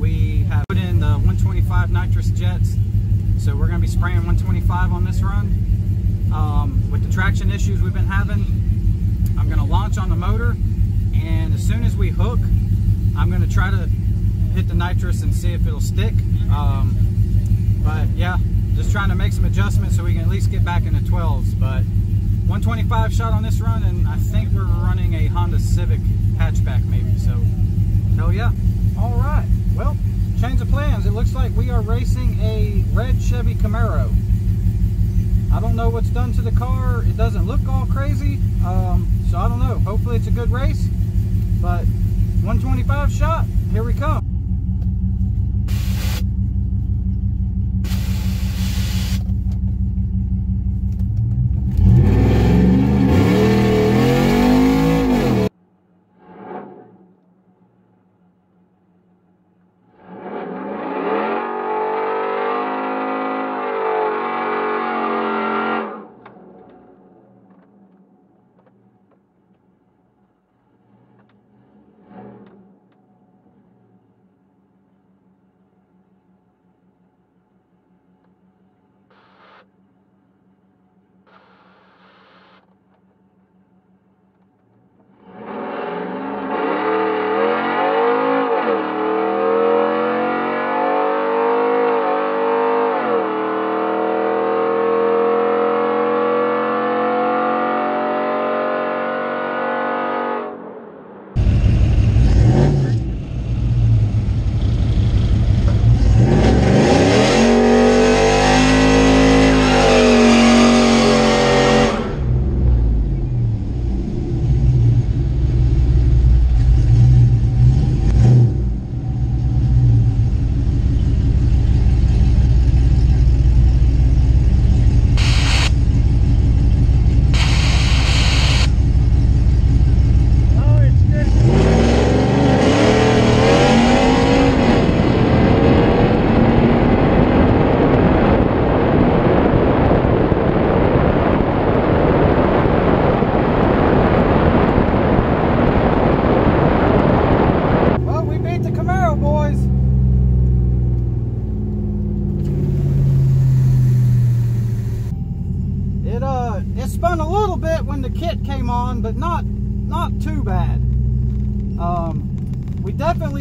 We have put in the 125 nitrous jets. So we're gonna be spraying 125 on this run. Um, with the traction issues we've been having, I'm gonna launch on the motor and as soon as we hook, I'm gonna try to hit the nitrous and see if it'll stick. Um, but yeah, just trying to make some adjustments so we can at least get back into 12s. But 125 shot on this run, and I think we're running a Honda Civic hatchback maybe. So, hell yeah. All right. Well, change of plans. It looks like we are racing a red Chevy Camaro. I don't know what's done to the car. It doesn't look all crazy. Um, so I don't know. Hopefully it's a good race. But 125 shot. Here we come.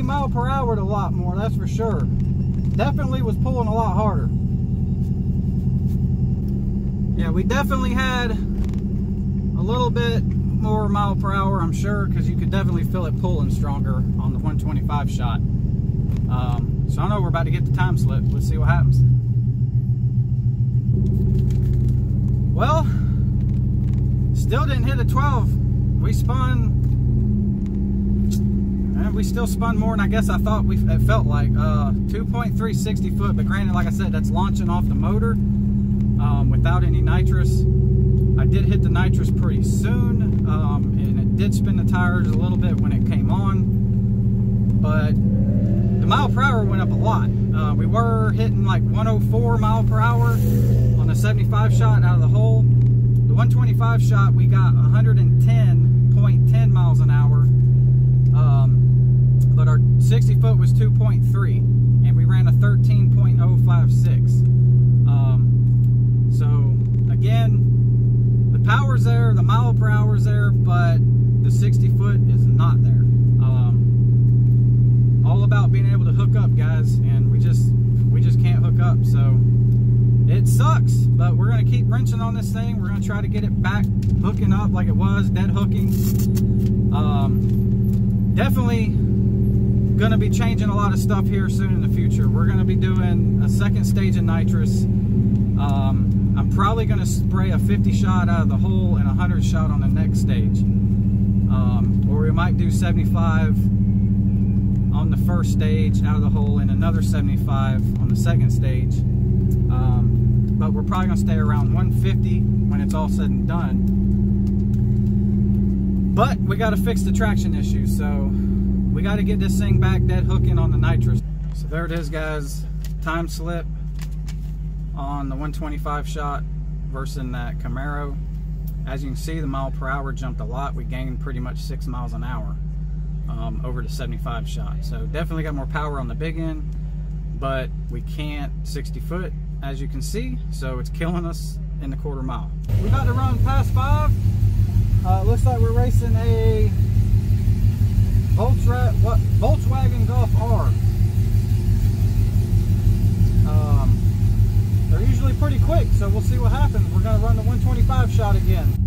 Mile per hour a lot more, that's for sure. Definitely was pulling a lot harder. Yeah, we definitely had a little bit more mile per hour, I'm sure, because you could definitely feel it pulling stronger on the 125 shot. Um, so I know we're about to get the time slip. Let's see what happens. Well, still didn't hit a 12. We spun, we still spun more than I guess I thought we it felt like. Uh, 2.360 foot, but granted, like I said, that's launching off the motor um, without any nitrous. I did hit the nitrous pretty soon, um, and it did spin the tires a little bit when it came on, but the mile per hour went up a lot. Uh, we were hitting like 104 mile per hour on the 75 shot out of the hole. The 125 shot, we got 110.10 miles an hour, um, but our 60 foot was 2.3, and we ran a 13.056. Um, so again, the power's there, the mile per hour's there, but the 60 foot is not there. Um, all about being able to hook up, guys, and we just we just can't hook up. So it sucks, but we're gonna keep wrenching on this thing. We're gonna try to get it back hooking up like it was, dead hooking. Um, definitely gonna be changing a lot of stuff here soon in the future. We're gonna be doing a second stage of nitrous. Um, I'm probably going to spray a 50 shot out of the hole and a 100 shot on the next stage. Um, or we might do 75 on the first stage out of the hole and another 75 on the second stage. Um, but we're probably going to stay around 150 when it's all said and done. But we got to fix the traction issue, so we got to get this thing back dead hooking on the nitrous. So there it is, guys. Time slip on the 125 shot versus that Camaro as you can see, the mile per hour jumped a lot. We gained pretty much six miles an hour um, over the 75 shot. So definitely got more power on the big end, but we can't 60 foot, as you can see. So it's killing us in the quarter mile. We about to run past five. Uh, looks like we're racing a Volkswagen Golf R. Um, they're usually pretty quick, so we'll see what happens. We're going to run the 125 shot again.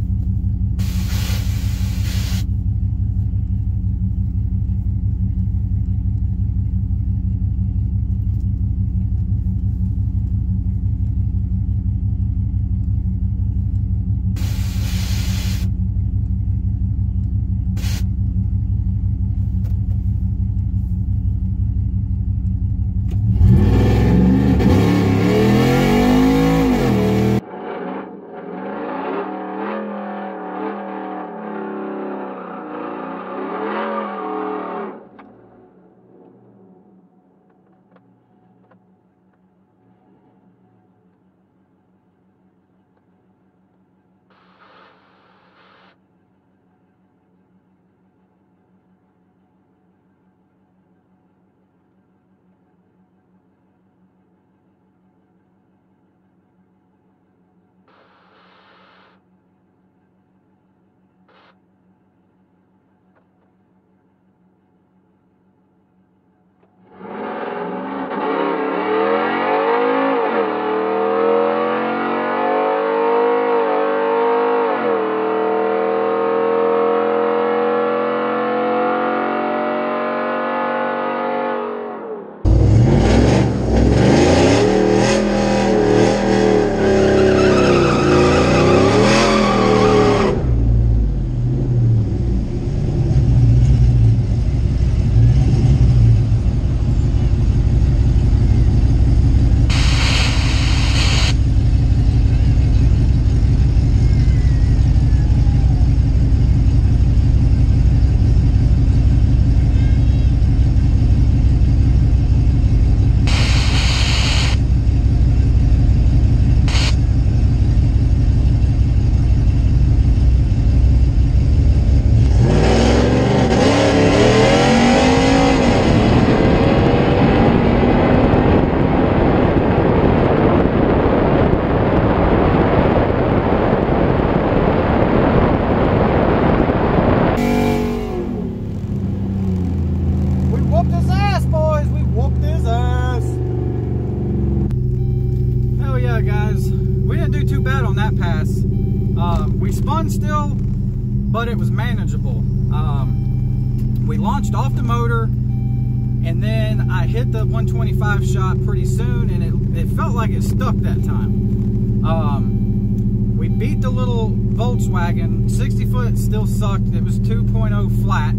Felt like it stuck that time. Um, we beat the little Volkswagen. 60 foot still sucked. It was 2.0 flat,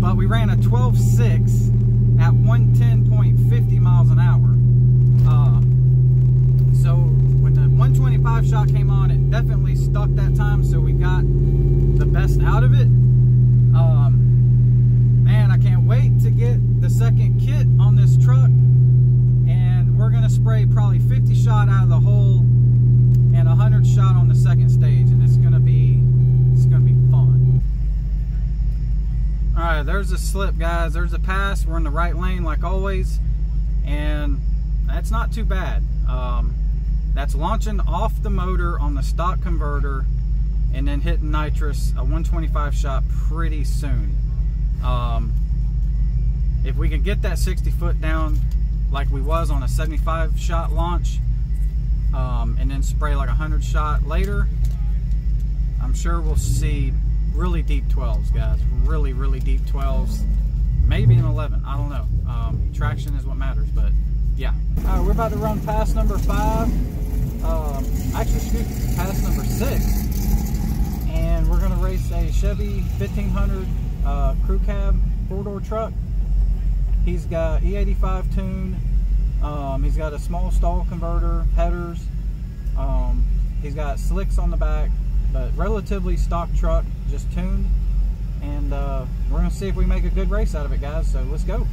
but we ran a 12.6 at 110.50 miles an hour. Uh, so when the 125 shot came on, it definitely stuck that time. So we got the best out of it. Um, man, I can't wait to get the second kit on this truck. And we're going to spray probably 50 shot out of the hole and 100 shot on the second stage. And it's to be, it's to be fun. All right, there's a slip, guys. There's a pass. We're in the right lane like always. And that's not too bad. Um, that's launching off the motor on the stock converter and then hitting nitrous, a 125 shot pretty soon. Um, if we can get that 60 foot down like we was on a 75 shot launch, um, and then spray like a 100 shot later, I'm sure we'll see really deep 12s, guys. Really, really deep 12s. Maybe an 11. I don't know. Um, traction is what matters, but yeah. All right, we're about to run pass number five. Um, actually, excuse pass number six and we're going to race a Chevy 1500 uh, crew cab four-door truck. He's got E85 tune. Um, he's got a small stall converter, headers. Um, he's got slicks on the back, but relatively stock truck, just tuned. And uh, we're going to see if we make a good race out of it, guys. So let's go.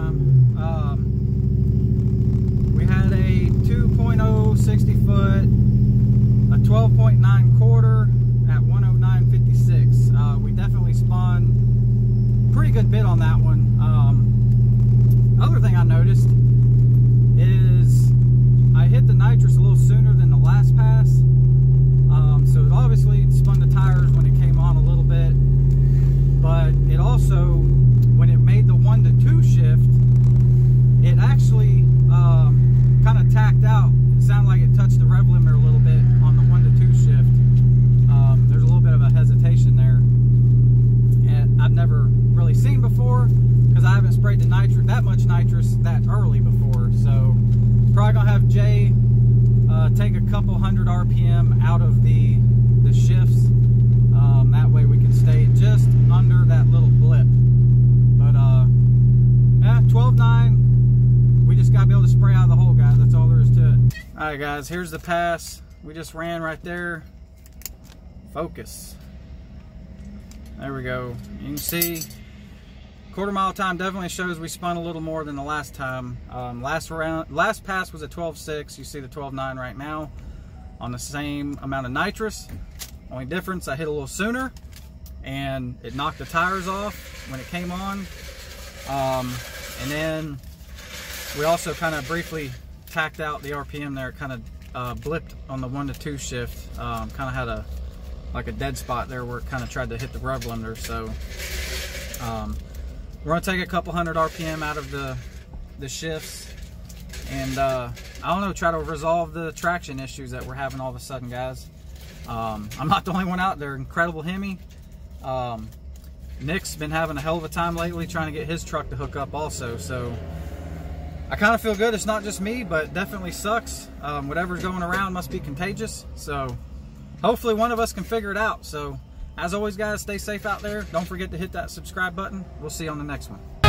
time. Um, we had a 2.0 60 foot, a 12.9 quarter at 109.56. Uh, we definitely spawned pretty good bit on that one. Um, other thing I noticed is I hit the nitrous a little sooner than the last pass. Right, guys. Here's the pass we just ran right there. Focus. There we go. You can see quarter mile time definitely shows we spun a little more than the last time. Um, last round, last pass was a 12.6. You see the 12.9 right now on the same amount of nitrous. Only difference, I hit a little sooner and it knocked the tires off when it came on. Um, and then we also kind of briefly tacked out the RPM there, kind of uh, blipped on the one to two shift. Um, kind of had a like a dead spot there where it kind of tried to hit the rev limiter. So um, we're gonna take a couple hundred RPM out of the the shifts and uh, I don't know, try to resolve the traction issues that we're having all of a sudden, guys. Um, I'm not the only one out there. Incredible Hemi. Um, Nick's been having a hell of a time lately trying to get his truck to hook up also. So I kind of feel good. It's not just me, but definitely sucks. Um, whatever's going around must be contagious. So hopefully one of us can figure it out. So as always, guys, stay safe out there. Don't forget to hit that subscribe button. We'll see you on the next one.